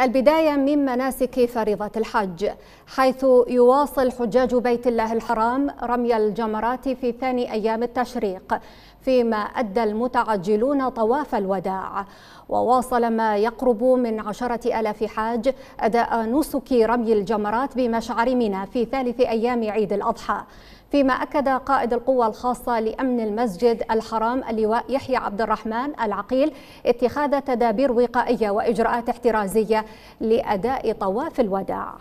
البداية من مناسك فريضة الحج حيث يواصل حجاج بيت الله الحرام رمي الجمرات في ثاني أيام التشريق فيما أدى المتعجلون طواف الوداع. وواصل ما يقرب من عشرة ألاف حاج أداء نسك رمي الجمرات بمشعر منى في ثالث أيام عيد الأضحى. فيما أكد قائد القوة الخاصة لأمن المسجد الحرام اللواء يحيى عبد الرحمن العقيل اتخاذ تدابير وقائية وإجراءات احترازية لأداء طواف الوداع.